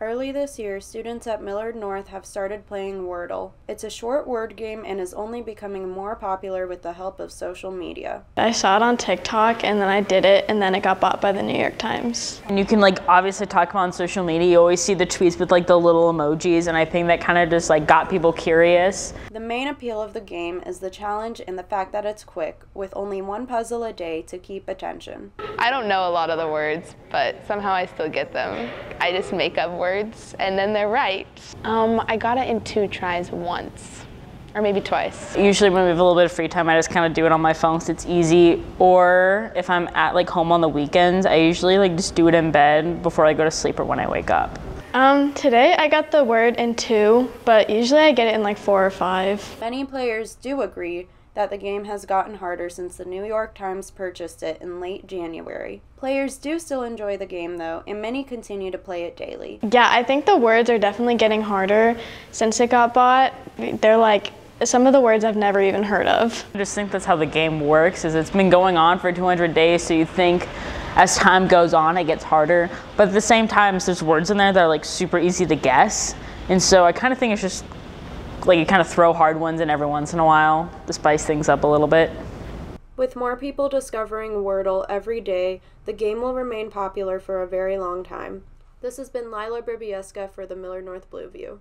Early this year, students at Millard North have started playing Wordle. It's a short word game and is only becoming more popular with the help of social media. I saw it on TikTok and then I did it and then it got bought by the New York Times. And you can like obviously talk about on social media, you always see the tweets with like the little emojis and I think that kind of just like got people curious. The main appeal of the game is the challenge and the fact that it's quick, with only one puzzle a day to keep attention. I don't know a lot of the words, but somehow I still get them. I just make up words words and then they're right. Um, I got it in two tries once. Or maybe twice. Usually when we have a little bit of free time, I just kind of do it on my phone because it's easy. Or if I'm at like home on the weekends, I usually like just do it in bed before I go to sleep or when I wake up. Um, today I got the word in two, but usually I get it in like four or five. Many players do agree that the game has gotten harder since the New York Times purchased it in late January. Players do still enjoy the game though, and many continue to play it daily. Yeah, I think the words are definitely getting harder since it got bought. They're like some of the words I've never even heard of. I just think that's how the game works is it's been going on for 200 days so you think as time goes on it gets harder but at the same time there's words in there that are like super easy to guess and so I kind of think it's just like you kind of throw hard ones in every once in a while to spice things up a little bit. With more people discovering Wordle every day, the game will remain popular for a very long time. This has been Lila Bribiesca for the Millard North Blue View.